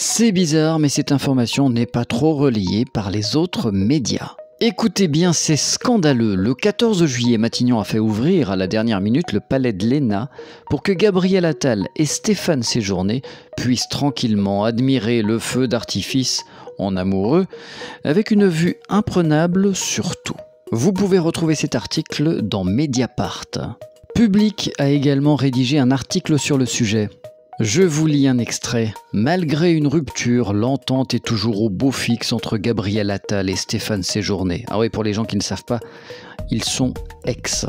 C'est bizarre, mais cette information n'est pas trop relayée par les autres médias. Écoutez bien, c'est scandaleux. Le 14 juillet, Matignon a fait ouvrir à la dernière minute le palais de l'ENA pour que Gabriel Attal et Stéphane Séjourné puissent tranquillement admirer le feu d'artifice en amoureux avec une vue imprenable sur tout. Vous pouvez retrouver cet article dans Mediapart. Public a également rédigé un article sur le sujet. Je vous lis un extrait. Malgré une rupture, l'entente est toujours au beau fixe entre Gabriel Attal et Stéphane Séjourné. Ah oui, pour les gens qui ne savent pas, ils sont ex.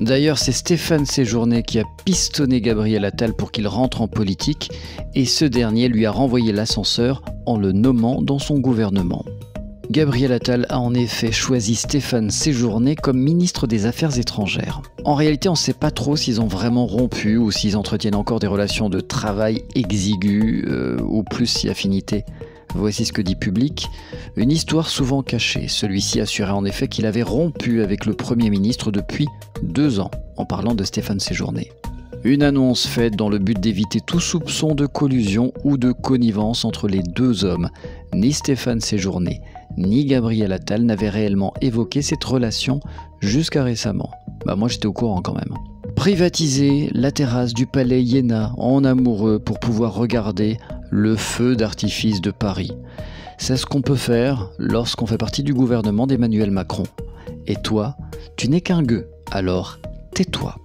D'ailleurs, c'est Stéphane Séjourné qui a pistonné Gabriel Attal pour qu'il rentre en politique et ce dernier lui a renvoyé l'ascenseur en le nommant dans son gouvernement. Gabriel Attal a en effet choisi Stéphane Séjourné comme ministre des Affaires étrangères. En réalité, on ne sait pas trop s'ils ont vraiment rompu ou s'ils entretiennent encore des relations de travail exiguës euh, ou plus si affinité. Voici ce que dit Public. Une histoire souvent cachée. Celui-ci assurait en effet qu'il avait rompu avec le Premier ministre depuis deux ans, en parlant de Stéphane Séjourné. Une annonce faite dans le but d'éviter tout soupçon de collusion ou de connivence entre les deux hommes. Ni Stéphane Séjourné, ni Gabriel Attal n'avaient réellement évoqué cette relation jusqu'à récemment. Bah moi j'étais au courant quand même. Privatiser la terrasse du palais Iéna en amoureux pour pouvoir regarder le feu d'artifice de Paris. C'est ce qu'on peut faire lorsqu'on fait partie du gouvernement d'Emmanuel Macron. Et toi, tu n'es qu'un gueux, alors tais-toi.